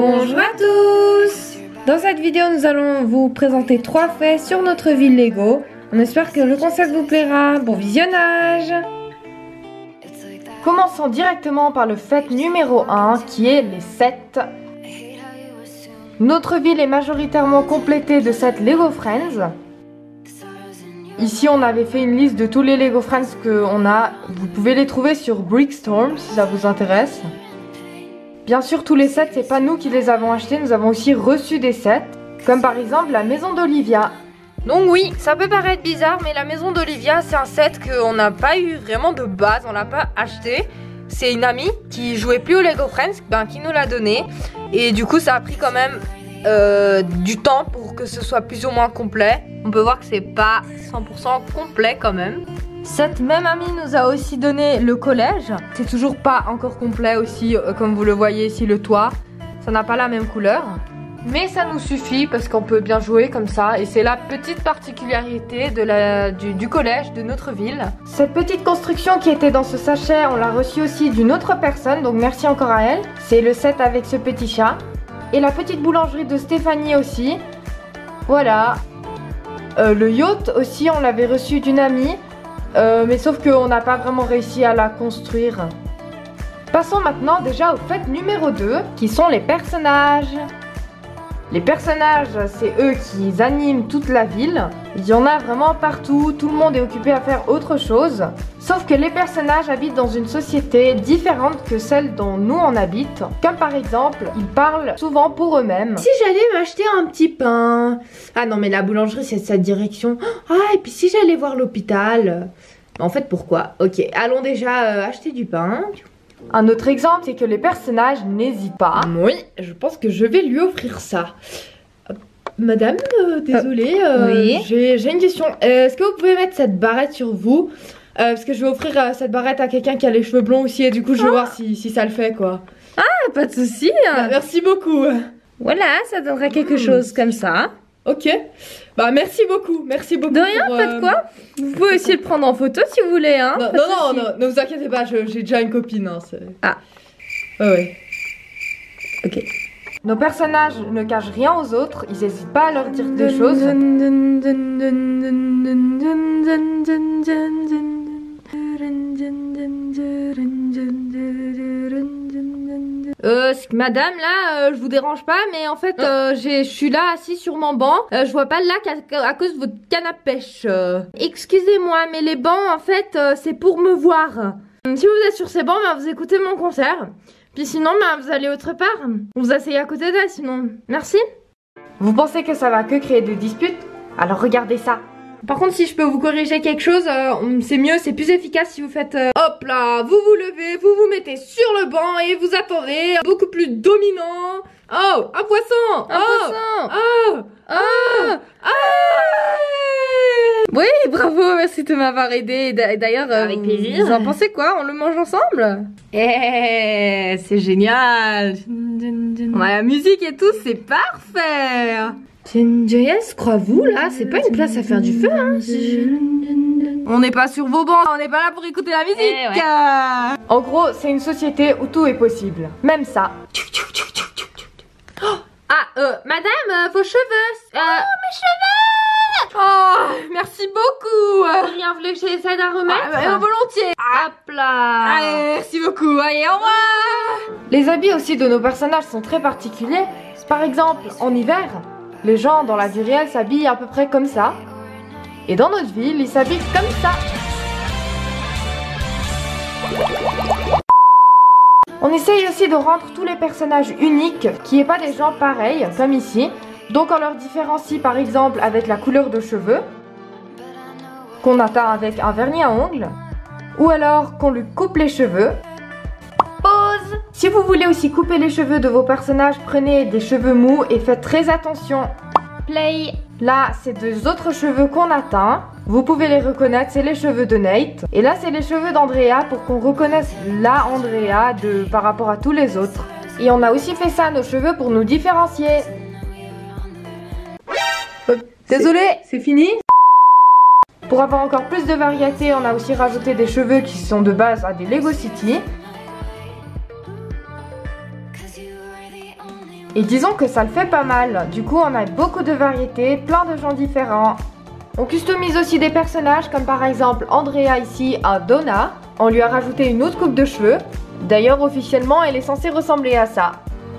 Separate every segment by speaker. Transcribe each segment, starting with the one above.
Speaker 1: Bonjour à tous Dans cette vidéo, nous allons vous présenter trois faits sur notre ville Lego. On espère que le concept vous plaira. Bon visionnage Commençons directement par le fait numéro 1 qui est les 7. Notre ville est majoritairement complétée de 7 Lego Friends. Ici, on avait fait une liste de tous les Lego Friends qu'on a. Vous pouvez les trouver sur Brickstorm si ça vous intéresse. Bien sûr, tous les sets, c'est pas nous qui les avons achetés, nous avons aussi reçu des sets, comme par exemple la maison d'Olivia. Donc oui, ça peut paraître bizarre, mais la maison d'Olivia, c'est un set qu'on n'a pas eu vraiment de base, on l'a pas acheté. C'est une amie qui jouait plus au Lego Friends, ben, qui nous l'a donné. Et du coup, ça a pris quand même euh, du temps pour que ce soit plus ou moins complet. On peut voir que c'est pas 100% complet quand même. Cette même amie nous a aussi donné le collège. C'est toujours pas encore complet aussi, euh, comme vous le voyez ici, le toit. Ça n'a pas la même couleur. Mais ça nous suffit parce qu'on peut bien jouer comme ça. Et c'est la petite particularité de la, du, du, collège de notre ville. Cette petite construction qui était dans ce sachet, on l'a reçue aussi d'une autre personne. Donc merci encore à elle. C'est le set avec ce petit chat. Et la petite boulangerie de Stéphanie aussi. Voilà. Euh, le yacht aussi, on l'avait reçu d'une amie. Euh, mais sauf qu'on n'a pas vraiment réussi à la construire. Passons maintenant déjà au fait numéro 2, qui sont les personnages. Les personnages, c'est eux qui animent toute la ville. Il y en a vraiment partout, tout le monde est occupé à faire autre chose. Sauf que les personnages habitent dans une société différente que celle dont nous on habite. Comme par exemple, ils parlent souvent pour eux-mêmes.
Speaker 2: Si j'allais m'acheter un petit pain. Ah non mais la boulangerie c'est cette direction. Ah et puis si j'allais voir l'hôpital. En fait pourquoi? Ok, allons déjà euh, acheter du pain.
Speaker 1: Un autre exemple, c'est que les personnages n'hésitent pas.
Speaker 2: Oui, je pense que je vais lui offrir ça. Madame, euh, désolée, euh,
Speaker 1: oui.
Speaker 2: j'ai une question. Est-ce que vous pouvez mettre cette barrette sur vous? Euh, Parce que je vais offrir euh, cette barrette à quelqu'un qui a les cheveux blonds aussi et du coup je vais
Speaker 1: Ah.
Speaker 2: voir si, si ça le fait quoi.
Speaker 1: Ah, pas de souci.
Speaker 2: Bah, merci beaucoup.
Speaker 1: Voilà, ça donnera quelque chose comme ça.
Speaker 2: Ok. Bah merci beaucoup, merci beaucoup.
Speaker 1: De rien,
Speaker 2: pour,
Speaker 1: pas de
Speaker 2: euh,
Speaker 1: quoi. Vous pouvez aussi le prendre en photo si vous voulez, hein.
Speaker 2: Non, non, non, ne vous inquiétez pas, j'ai déjà une copine. Hein,
Speaker 1: Ah.
Speaker 2: Ouais, ouais.
Speaker 1: Ok. Nos personnages ne cachent rien aux autres, ils n'hésitent pas à leur dire des choses.
Speaker 2: Euh, madame, là, euh, je vous dérange pas, mais en fait, euh, j'ai- je suis là assis sur mon banc. Euh, je vois pas le lac à, à cause de votre canne à pêche. euh. Excusez-moi, mais les bancs, en fait, euh, c'est pour me voir. Si vous êtes sur ces bancs, ben, vous écoutez mon concert. Puis sinon, ben, vous allez autre part. Vous vous asseyez à côté d'elle, sinon. Merci.
Speaker 1: Vous pensez que ça va que créer des disputes? Alors regardez ça.
Speaker 2: Par contre, si je peux vous corriger quelque chose, euh, c'est mieux, c'est plus efficace si vous faites euh, hop là, vous vous levez, vous vous mettez sur le banc et vous attendez, beaucoup plus dominant. Oh, un poisson.
Speaker 1: Un
Speaker 2: oh,
Speaker 1: poisson.
Speaker 2: Oh Oh Ah
Speaker 1: Oui, bravo, merci de m'avoir aidé. D'a- D'ailleurs, euh,
Speaker 2: Avec
Speaker 1: vous-
Speaker 2: plaisir.
Speaker 1: Vous en pensez quoi? On le mange ensemble?
Speaker 2: Eh, c'est génial. Ouais, la musique et tout, c'est parfait
Speaker 1: C'est une JS, crois-vous, là C'est pas une place à faire du feu, hein
Speaker 2: On n'est pas sur vos bancs, on n'est pas là pour écouter la musique.
Speaker 1: Eh ouais. En gros, c'est une société où tout est possible. Même ça.
Speaker 2: Ah, euh, madame, euh, vos cheveux euh... Oh, mes cheveux! Oh, merci beaucoup. Rien, voulez que j'essaie à remettre?
Speaker 1: Ah, bah,
Speaker 2: volontiers. Hop là. Allez, merci beaucoup, allez, au revoir.
Speaker 1: Les habits aussi de nos personnages sont très particuliers. Par exemple, en hiver, les gens dans la vie réelle s'habillent à peu près comme ça. Et dans notre ville, ils s'habillent comme ça. On essaye aussi de rendre tous les personnages uniques, qui n'y pas des gens pareils, comme ici. Donc on leur différencie par exemple avec la couleur de cheveux, qu'on atteint avec un vernis à ongles, ou alors qu'on lui coupe les cheveux. Si vous voulez aussi couper les cheveux de vos personnages, prenez des cheveux mous et faites très attention. Play Là, c'est deux autres cheveux qu'on atteint. Vous pouvez les reconnaître, c'est les cheveux de Nate. Et là, c'est les cheveux d'Andrea pour qu'on reconnaisse la Andrea de, par rapport à tous les autres. Et on a aussi fait ça à nos cheveux pour nous différencier.
Speaker 2: Désolé, c'est fini?
Speaker 1: Pour avoir encore plus de variété, on a aussi rajouté des cheveux qui sont de base à des Lego City. Et disons que ça le fait pas mal. Du coup, on a beaucoup de variétés, plein de gens différents. On customise aussi des personnages comme par exemple Andrea ici à Donna. On lui a rajouté une autre coupe de cheveux. D'ailleurs, officiellement, elle est censée ressembler à ça.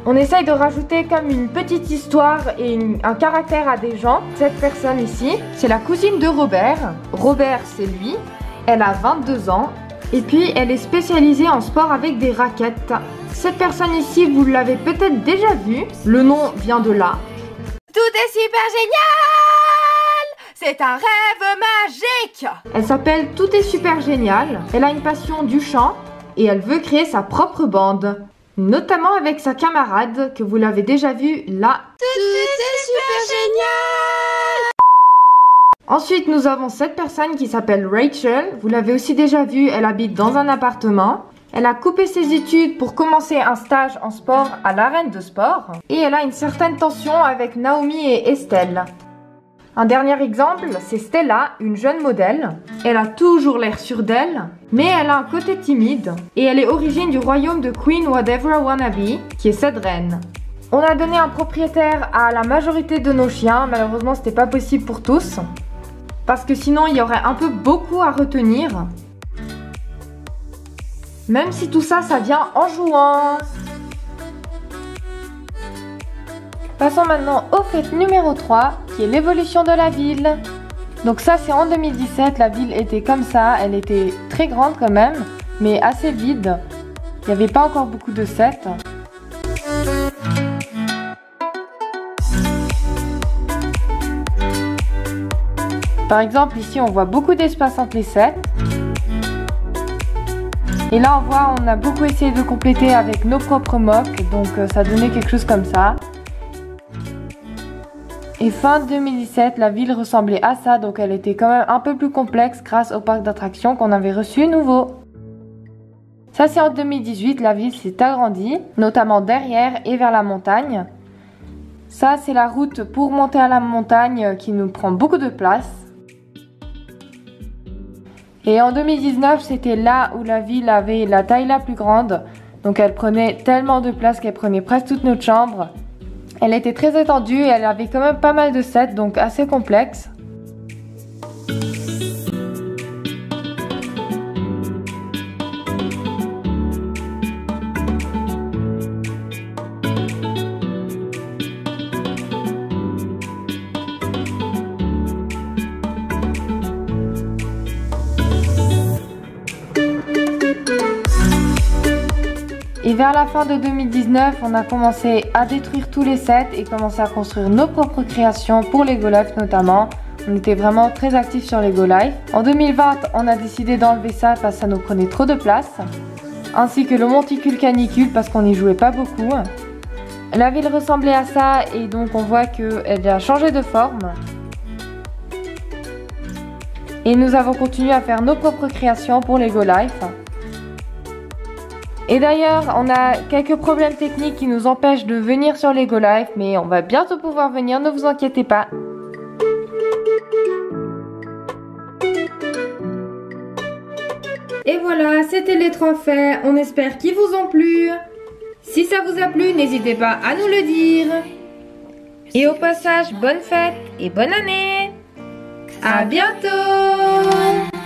Speaker 1: On essaye de rajouter comme une petite histoire et un caractère à des gens. Cette personne ici, c'est la cousine de Robert. Robert, c'est lui. Elle a 22 ans. Et puis, elle est spécialisée en sport avec des raquettes. Cette personne ici, vous l'avez peut-être déjà vue. Le nom vient de là.
Speaker 2: Tout est super génial C'est un rêve magique
Speaker 1: Elle s'appelle Tout est super génial. Elle a une passion du chant et elle veut créer sa propre bande. Notamment avec sa camarade que vous l'avez déjà vue là.
Speaker 2: Tout est super génial
Speaker 1: Ensuite, nous avons cette personne qui s'appelle Rachel. Vous l'avez aussi déjà vue, elle habite dans un appartement. Elle a coupé ses études pour commencer un stage en sport à l'arène de sport. Et elle a une certaine tension avec Naomi et Estelle. Un dernier exemple, c'est Stella, une jeune modèle. Elle a toujours l'air sûre d'elle, mais elle a un côté timide. Et elle est origine du royaume de Queen Whatever Wannabe, qui est cette reine. On a donné un propriétaire à la majorité de nos chiens, malheureusement c'était pas possible pour tous. Parce que sinon il y aurait un peu beaucoup à retenir. Même si tout ça, ça vient en jouant. Passons maintenant au fait numéro 3, qui est l'évolution de la ville. Donc ça, c'est en 2017, la ville était comme ça, elle était très grande quand même, mais assez vide. Il n'y avait pas encore beaucoup de sets. Par exemple, ici, on voit beaucoup d'espace entre les sets. Et là, on voit, on a beaucoup essayé de compléter avec nos propres mocks, donc euh, ça donnait quelque chose comme ça. Et fin 2017, la ville ressemblait à ça, donc elle était quand même un peu plus complexe grâce au parc d'attractions qu'on avait reçu nouveau. Ça c'est en 2018, la ville s'est agrandie, notamment derrière et vers la montagne. Ça c'est la route pour monter à la montagne qui nous prend beaucoup de place. Et en 2019, c'était là où la ville avait la taille la plus grande. Donc elle prenait tellement de place qu'elle prenait presque toute notre chambre. Elle était très étendue et elle avait quand même pas mal de sets, donc assez complexe. Et vers la fin de 2019, on a commencé à détruire tous les sets et commencer à construire nos propres créations pour Lego Life notamment. On était vraiment très actifs sur Lego Life. En 2020, on a décidé d'enlever ça parce que ça nous prenait trop de place. Ainsi que le monticule canicule parce qu'on n'y jouait pas beaucoup. La ville ressemblait à ça et donc on voit qu'elle a changé de forme. Et nous avons continué à faire nos propres créations pour Lego Life. Et d'ailleurs, on a quelques problèmes techniques qui nous empêchent de venir sur Lego Life, mais on va bientôt pouvoir venir, ne vous inquiétez pas. Et voilà, c'était les trois faits. On espère qu'ils vous ont plu. Si ça vous a plu, n'hésitez pas à nous le dire. Et au passage, bonne fête et bonne année. À bientôt